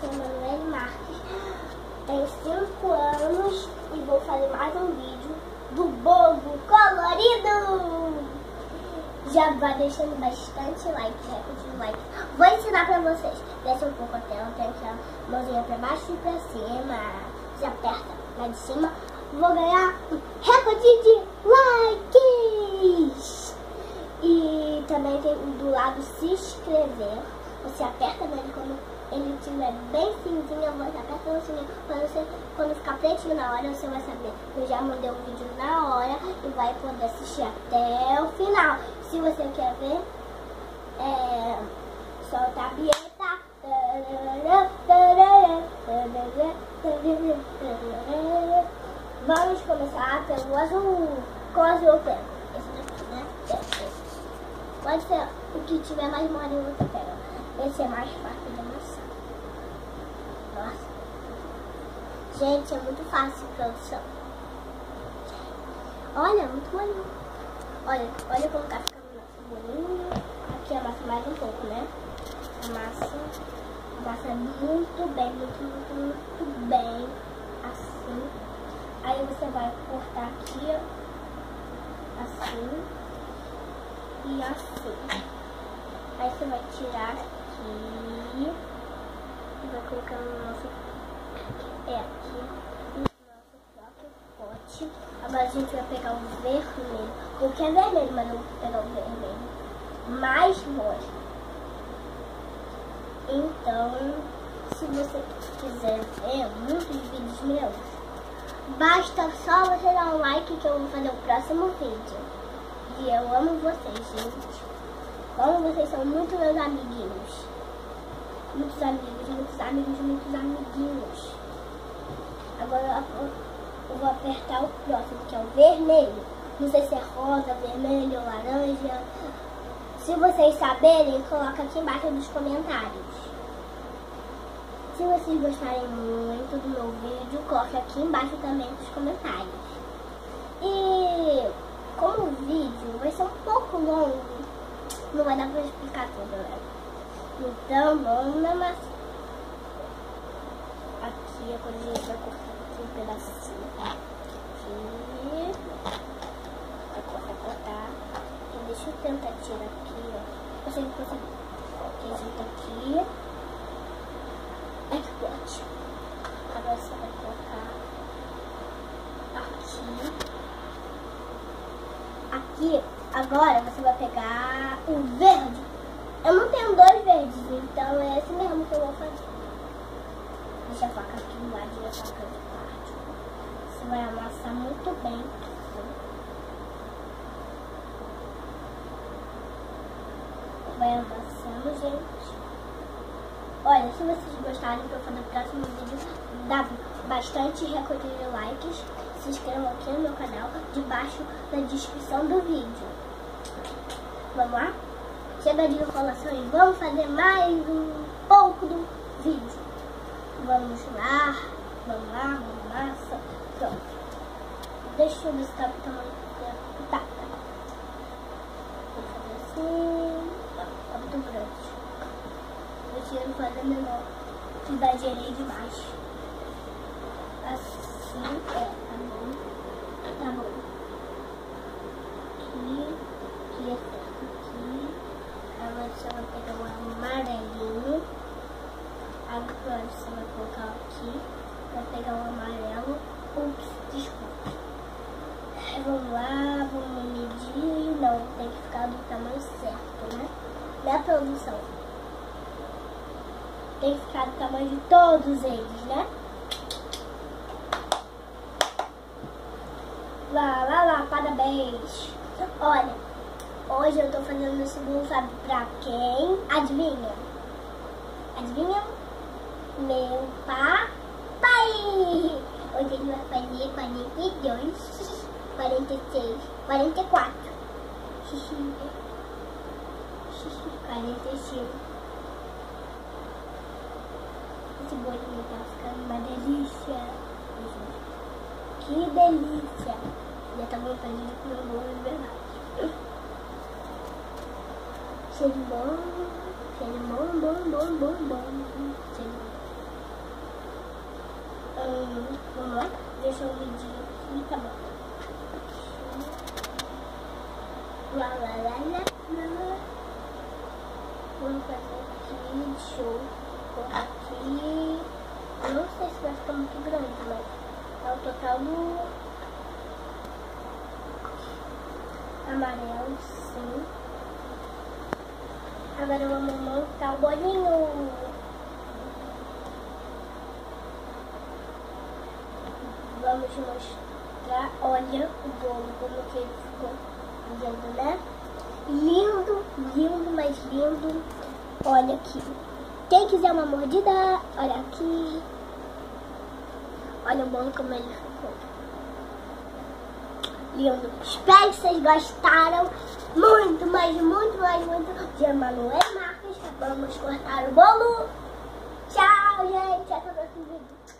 chamo Emanuele Marques, tenho 5 anos e vou fazer mais um vídeo do bobo colorido! Já vai deixando bastante like, recorde curtindo like. Vou ensinar pra vocês. Desce um pouco a tela, tem aqui mãozinha pra baixo e pra cima. Se aperta lá de cima, vou ganhar um recorde de likes! E também tem do lado se inscrever. Você aperta nele quando ele estiver bem cinzinho, você aperta no sininho. Quando, você, quando ficar pretinho na hora, você vai saber. Eu já mandei um vídeo na hora e vai poder assistir até o final. Se você quer ver, é, solta a vinheta. Vamos começar pelo azul. Qual azul eu pego? Esse daqui, né? Pode ser o que tiver mais molinho você pega. Esse é mais fácil de amassar. Nossa. Gente, é muito fácil produção. Olha, muito molinho. Olha, olha como tá ficando bolinho. Aqui amassa mais um pouco, né? Amassa. Amassa muito bem, muito, muito, muito bem. Assim. Aí você vai cortar aqui, ó. Assim e assim. Aí você vai tirar aqui vai colocar no nosso é aqui no nosso próprio pote. Agora a gente vai pegar o vermelho, porque é vermelho, mas não vou pegar o vermelho mais rosa. Então, se você quiser ver muitos vídeos meus, basta só você dar um like que eu vou fazer o próximo vídeo. E eu amo vocês, gente. Como vocês são muito meus amiguinhos. Muitos amigos, muitos amigos, muitos amiguinhos. Agora eu vou apertar o próximo, que é o vermelho. Não sei se é rosa, vermelho, laranja. Se vocês saberem, coloca aqui embaixo nos comentários. Se vocês gostarem muito do meu vídeo, coloque aqui embaixo também nos comentários. E como o vídeo vai ser um pouco longo, não vai dar pra explicar tudo, né? Então, vamos na massa. Aqui, é quando a gente vai cortar aqui um pedacinho. Aqui. Vai cortar, cortar. Então, deixa eu tentar tirar aqui, ó. Você consegue. Aqui, junto aqui. É que pode. Agora você vai colocar aqui. Aqui, agora você vai pegar o verde. Eu não tenho dois verdes, então é esse mesmo que eu vou fazer. Deixa a faca aqui do lado e a faca de parte. Você vai amassar muito bem. Vai amassando, gente. Olha, se vocês gostarem eu fazer o próximo vídeo, dá bastante recorde de likes. Se inscrevam aqui no meu canal, debaixo da descrição do vídeo. Vamos lá? Chega de enrolações, vamos fazer mais um pouco do vídeo. Vamos lá, vamos lá, vamos massa. Pronto. Deixa eu se tá o tamanho. Tá, tá. Vou fazer assim. Tá muito grande. Eu fazer menor. Que exagerei demais. Assim, é, tá bom. Tá bom. Aqui, aqui. Agora você vai pegar o amarelinho. Agora você vai colocar aqui. Vai pegar o amarelo. Desculpa. Vamos lá, vamos medir. Não, tem que ficar do tamanho certo, né? Da produção tem que ficar do tamanho de todos eles, né? Lá, lá, lá, parabéns. Olha, hoje eu tô fazendo esse bolo, sabe pra quem? Adivinha? Adivinha? Meu papai. Hoje ele vai fazer 42, 46, 44. 45. Esse bolinho tá ficando uma delícia. Que delícia. Já tá de comer um bolo de verdade. Cheiro bom. Cheiro bom, bom, bom, bom, bom. Cheiro bom. Hum, vamos lá? Deixa eu medir aqui, tá bom. Lá, lá, lá, lá, lá. Vamos fazer aqui, deixa eu colocar aqui. Não sei se vai ficar muito grande, mas é o total do amarelo, sim. Agora vamos montar o bolinho. Vamos mostrar, olha o bolo, como que ele ficou lindo, né? Lindo, lindo, mais lindo. Olha aqui. Quem quiser uma mordida, olha aqui. Olha o bolo como ele ficou. Espero que vocês gostaram. Muito, mas muito, mas muito. De Emanuel Marques. Vamos cortar o bolo. Tchau, gente. Até o próximo vídeo.